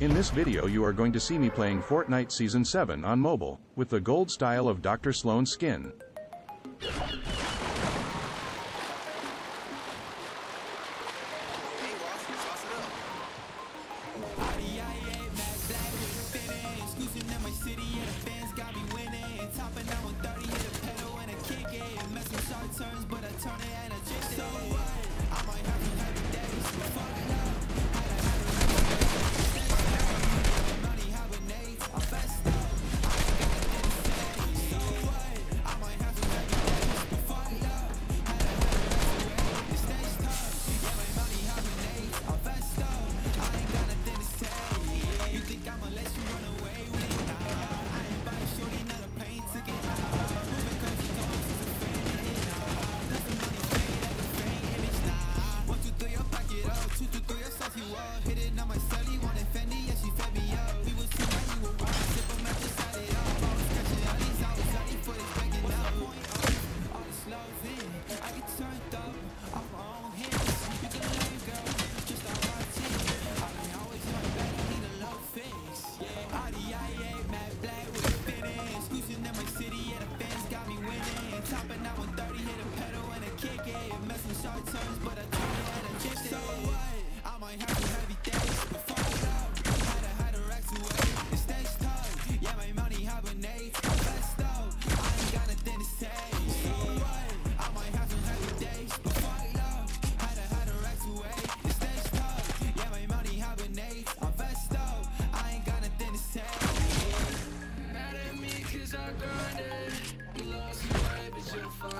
In this video you are going to see me playing Fortnite Season 7 on mobile, with the gold style of Dr. Slone's skin.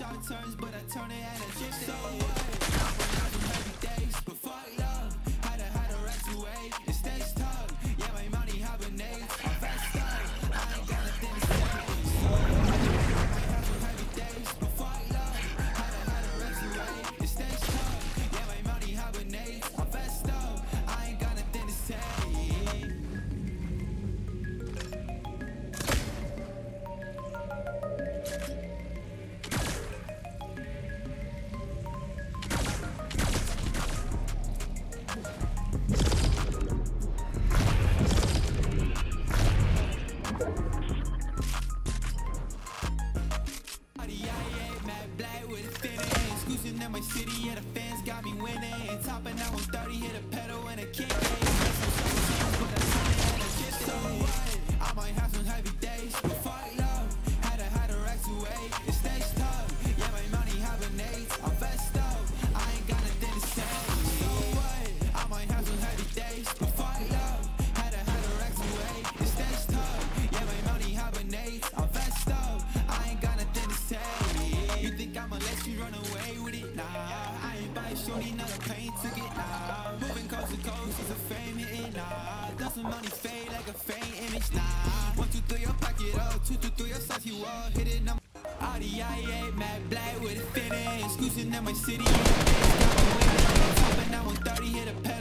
short turns, but I turn it and I shift So city, don't a plane ticket, nah Moving coast to coast, she's a fame hitting, nah Doesn't money fade like a faint image, nah. One, two, three, your pocket, oh. Two, two, three, your size, you all hit it, Audi, I ain't mad black with a finish. Scoosing in my city, yeah, Top and now I'm 30, hit a pedal.